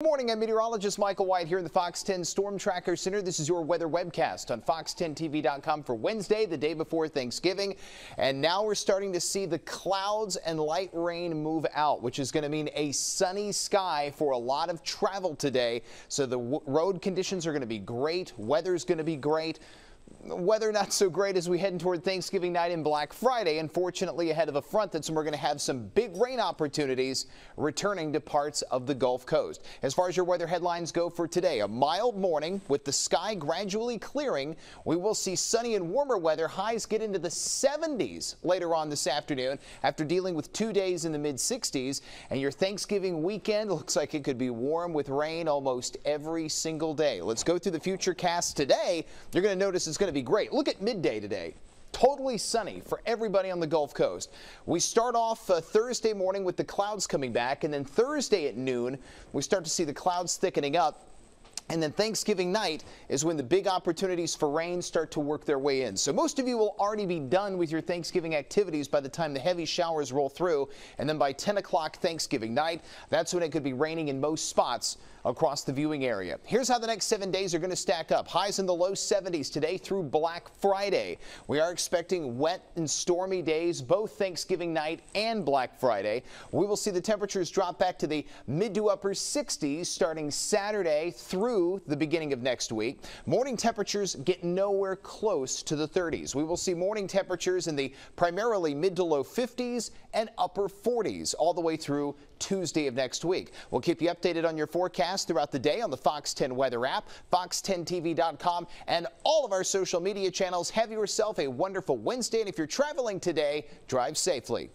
Good morning, I'm meteorologist Michael White here in the Fox 10 Storm Tracker Center. This is your weather webcast on fox10tv.com for Wednesday, the day before Thanksgiving. And now we're starting to see the clouds and light rain move out, which is going to mean a sunny sky for a lot of travel today. So the road conditions are going to be great. Weather's going to be great. Weather not so great as we head toward Thanksgiving night and Black Friday. Unfortunately, ahead of a front that's we're going to have some big rain opportunities returning to parts of the Gulf Coast. As far as your weather headlines go for today, a mild morning with the sky gradually clearing. We will see sunny and warmer weather. Highs get into the 70s later on this afternoon after dealing with two days in the mid 60s. And your Thanksgiving weekend looks like it could be warm with rain almost every single day. Let's go through the future cast today. You're going to notice it's going to be great. Look at midday today. Totally sunny for everybody on the Gulf Coast. We start off uh, Thursday morning with the clouds coming back, and then Thursday at noon, we start to see the clouds thickening up. And then Thanksgiving night is when the big opportunities for rain start to work their way in. So most of you will already be done with your Thanksgiving activities by the time the heavy showers roll through. And then by 10 o'clock Thanksgiving night, that's when it could be raining in most spots across the viewing area. Here's how the next seven days are going to stack up. Highs in the low 70s today through Black Friday. We are expecting wet and stormy days both Thanksgiving night and Black Friday. We will see the temperatures drop back to the mid to upper 60s starting Saturday through the beginning of next week. Morning temperatures get nowhere close to the 30s. We will see morning temperatures in the primarily mid to low 50s and upper 40s all the way through Tuesday of next week. We'll keep you updated on your forecast throughout the day on the Fox 10 weather app, fox10tv.com, and all of our social media channels. Have yourself a wonderful Wednesday, and if you're traveling today, drive safely.